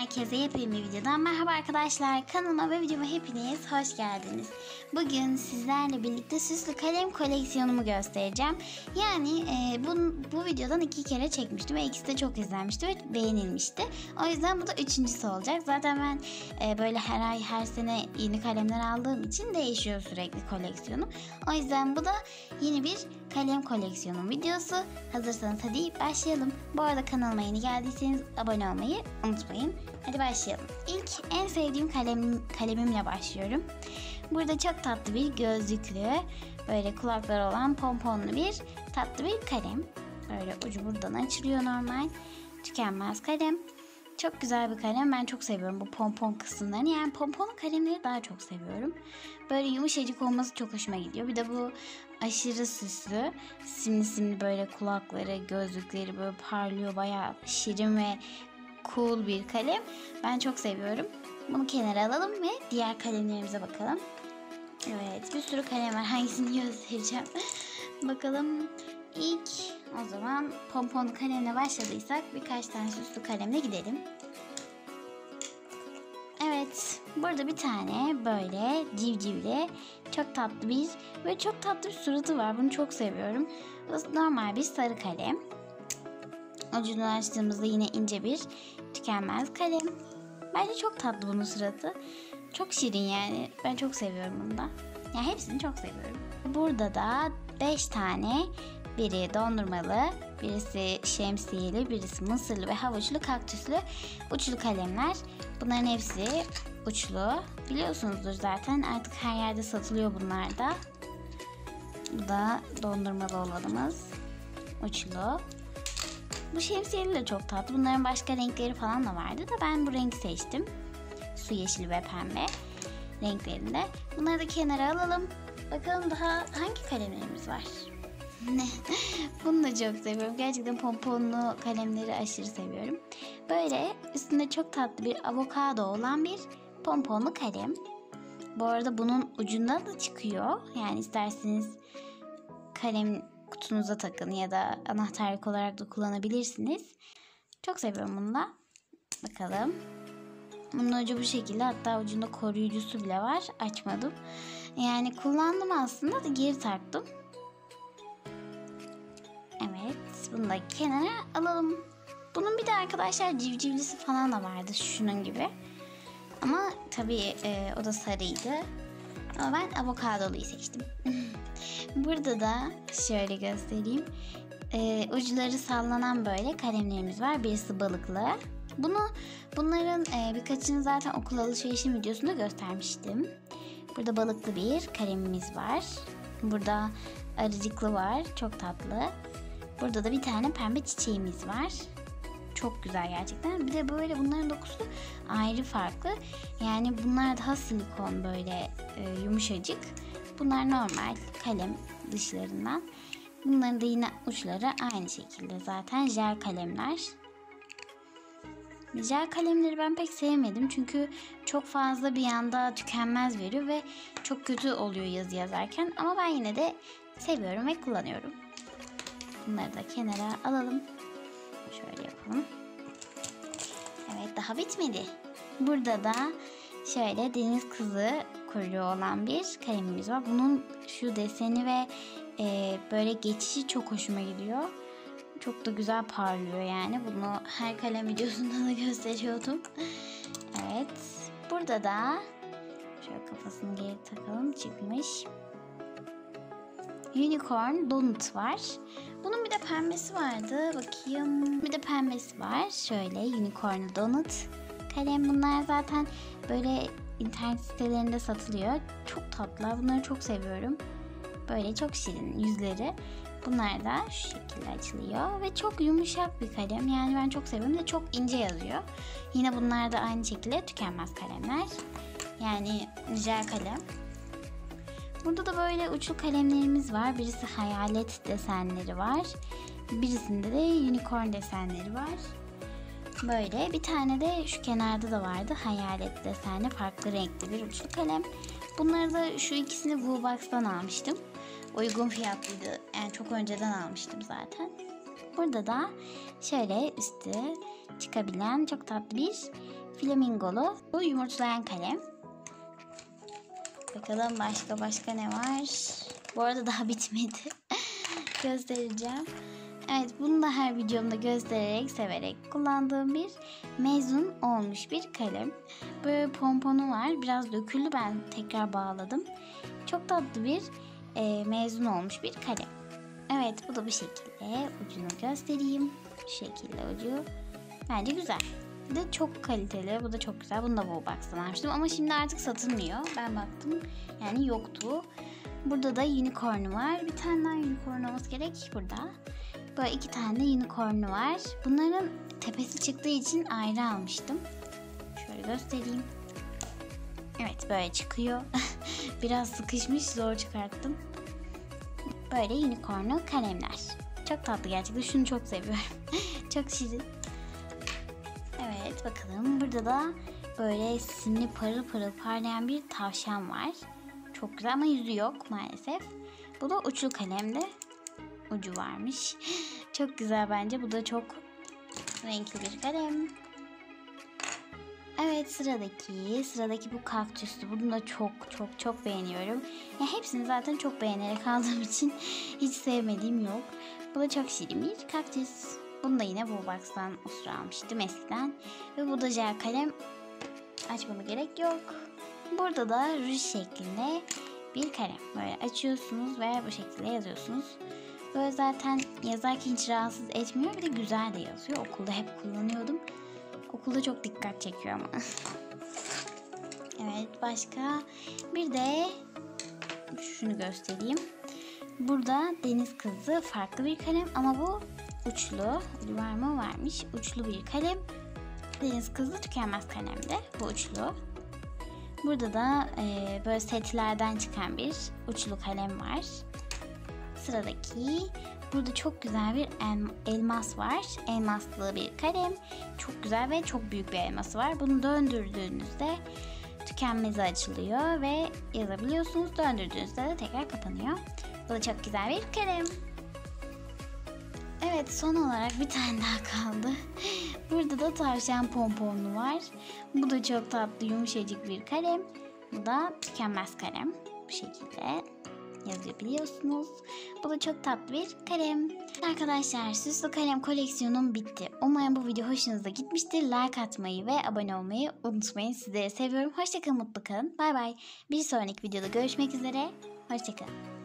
herkese yepyeni bir videodan merhaba arkadaşlar. Kanalıma ve videoma hepiniz hoş geldiniz. Bugün sizlerle birlikte süslü kalem koleksiyonumu göstereceğim. Yani e, bu, bu videodan iki kere çekmiştim ve ikisi de çok izlenmişti ve beğenilmişti. O yüzden bu da üçüncüsü olacak. Zaten ben e, böyle her ay her sene yeni kalemler aldığım için değişiyor sürekli koleksiyonum. O yüzden bu da yeni bir kalem koleksiyonum videosu. Hazırsanız hadi başlayalım. Bu arada kanalıma yeni geldiyseniz abone olmayı unutmayın. Hadi başlayalım. İlk en sevdiğim kalem, kalemimle başlıyorum. Burada çok tatlı bir gözlüklü, böyle kulakları olan pomponlu bir tatlı bir kalem. Böyle ucu buradan açılıyor normal. Tükenmez kalem. Çok güzel bir kalem. Ben çok seviyorum bu pompon kısımlarını. Yani pomponlu kalemleri daha çok seviyorum. Böyle yumuşacık olması çok hoşuma gidiyor. Bir de bu aşırı süslü. Simli simli böyle kulakları, gözlükleri böyle parlıyor. Bayağı şirin ve cool bir kalem. Ben çok seviyorum. Bunu kenara alalım ve diğer kalemlerimize bakalım. Evet bir sürü kalem var. Hangisini göstereceğim? bakalım. İlk o zaman pomponlu kalemle başladıysak birkaç tane süslü kalemle gidelim. Evet burada bir tane böyle civcivli çok tatlı bir ve çok tatlı bir suratı var. Bunu çok seviyorum. Normal bir sarı kalem. Ucunu açtığımızda yine ince bir tükenmez kalem. Bence çok tatlı bunun suratı. Çok şirin yani. Ben çok seviyorum bunu da. Yani hepsini çok seviyorum. Burada da 5 tane biri dondurmalı, birisi şemsiyeli, birisi mısırlı ve havuçlu, kaktüslü uçlu kalemler. Bunların hepsi uçlu. Biliyorsunuzdur zaten artık her yerde satılıyor bunlar da. Bu da dondurmalı olanımız. Uçlu. Bu şemsiyeli de çok tatlı. Bunların başka renkleri falan da vardı da ben bu rengi seçtim. Su yeşili ve pembe renklerinde. Bunları da kenara alalım. Bakalım daha hangi kalemlerimiz var? Bunu da çok seviyorum. Gerçekten pomponlu kalemleri aşırı seviyorum. Böyle üstünde çok tatlı bir avokado olan bir pomponlu kalem. Bu arada bunun ucunda da çıkıyor. Yani isterseniz kalem kutunuza takın ya da anahtarlık olarak da kullanabilirsiniz. Çok seviyorum bunu da. Bakalım. Bunun ucu bu şekilde. Hatta ucunda koruyucusu bile var. Açmadım. Yani kullandım aslında da geri taktım. Evet. Bunu da kenara alalım. Bunun bir de arkadaşlar civcivlisi falan da vardı şunun gibi. Ama tabii e, o da sarıydı. Ama ben avokadoluyu seçtim. Burada da şöyle göstereyim. E, uçları sallanan böyle kalemlerimiz var. Birisi balıklı. Bunu bunların e, birkaçını zaten okul alışverişim videosunda göstermiştim. Burada balıklı bir kalemimiz var. Burada arıcıklı var. Çok tatlı. Burada da bir tane pembe çiçeğimiz var. Çok güzel gerçekten. Bir de böyle bunların dokusu ayrı farklı. Yani bunlar daha silikon böyle e, yumuşacık. Bunlar normal kalem dışlarından. Bunların da yine uçları aynı şekilde zaten jel kalemler. Jel kalemleri ben pek sevmedim çünkü çok fazla bir anda tükenmez veriyor ve çok kötü oluyor yazı yazarken ama ben yine de seviyorum ve kullanıyorum. Bunları da kenara alalım. Şöyle yapalım. Evet daha bitmedi. Burada da şöyle deniz kızı kuyruğu olan bir kalemimiz var. Bunun şu deseni ve e, böyle geçişi çok hoşuma gidiyor. Çok da güzel parlıyor yani. Bunu her kalem videosunda da gösteriyordum. Evet. Burada da şöyle kafasını geri takalım. Çıkmış. Unicorn Donut var. De pembesi vardı. Bakayım. Bir de pembesi var. Şöyle Unicorn Donut. Kalem bunlar zaten böyle internet sitelerinde satılıyor. Çok tatlılar. Bunları çok seviyorum. Böyle çok şirin yüzleri. Bunlar da şu şekilde açılıyor. Ve çok yumuşak bir kalem. Yani ben çok seviyorum. de çok ince yazıyor. Yine bunlar da aynı şekilde tükenmez kalemler. Yani jel kalem. Burada da böyle uçlu kalemlerimiz var. Birisi hayalet desenleri var. Birisinde de unicorn desenleri var. Böyle bir tane de şu kenarda da vardı. Hayalet desenli farklı renkli bir uçlu kalem. Bunları da şu ikisini Woolbox'tan almıştım. Uygun fiyatlıydı. Yani çok önceden almıştım zaten. Burada da şöyle üstü çıkabilen çok tatlı bir flamingolu. Bu yumurtlayan kalem. Bakalım başka başka ne var? Bu arada daha bitmedi. Göstereceğim. Evet bunu da her videomda göstererek severek kullandığım bir mezun olmuş bir kalem. Böyle pomponu var. Biraz döküldü ben tekrar bağladım. Çok tatlı bir e, mezun olmuş bir kalem. Evet bu da bu şekilde. Ucunu göstereyim. Şu şekilde ucu. Bence güzel. De çok kaliteli. Bu da çok güzel. Bunu da Woolbox'tan almıştım. Ama şimdi artık satılmıyor. Ben baktım. Yani yoktu. Burada da unicorn'u var. Bir tane daha unicorn olması gerek burada. Böyle iki tane de unicorn'u var. Bunların tepesi çıktığı için ayrı almıştım. Şöyle göstereyim. Evet böyle çıkıyor. Biraz sıkışmış zor çıkarttım. Böyle unicorn'u kalemler. Çok tatlı gerçekten. Şunu çok seviyorum. çok şirin. Bakalım. Burada da böyle simli parıl parıl parlayan bir tavşan var. Çok güzel ama yüzü yok maalesef. Bu da uçlu kalemde ucu varmış. Çok güzel bence. Bu da çok renkli bir kalem. Evet sıradaki sıradaki bu kaktüslü. Bunu da çok çok çok beğeniyorum. Ya hepsini zaten çok beğenerek aldığım için hiç sevmediğim yok. Bu da çok şirin bir kaktüs. Bunu da yine Woolbox'tan usura almıştım eskiden. Ve bu da jel kalem. Açmama gerek yok. Burada da ruj şeklinde bir kalem. Böyle açıyorsunuz ve bu şekilde yazıyorsunuz. Böyle zaten yazarken hiç rahatsız etmiyor. Bir de güzel de yazıyor. Okulda hep kullanıyordum. Okulda çok dikkat çekiyor ama. evet başka bir de şunu göstereyim. Burada deniz kızı farklı bir kalem ama bu uçlu. Var mı? Varmış. Uçlu bir kalem. Deniz kızı tükenmez kalemde. Bu uçlu. Burada da e, böyle setlerden çıkan bir uçlu kalem var. Sıradaki burada çok güzel bir el, elmas var. Elmaslı bir kalem. Çok güzel ve çok büyük bir elması var. Bunu döndürdüğünüzde tükenmezi açılıyor ve yazabiliyorsunuz. Döndürdüğünüzde de tekrar kapanıyor. Bu da çok güzel bir kalem. Evet son olarak bir tane daha kaldı. Burada da tavşan pomponlu var. Bu da çok tatlı yumuşacık bir kalem. Bu da tükenmez kalem. Bu şekilde yazabiliyorsunuz. Bu da çok tatlı bir kalem. Arkadaşlar süslü kalem koleksiyonum bitti. Umarım bu video hoşunuza gitmiştir. Like atmayı ve abone olmayı unutmayın. Sizleri seviyorum. Hoşçakalın mutlu kalın. Bay bay. Bir sonraki videoda görüşmek üzere. Hoşçakalın.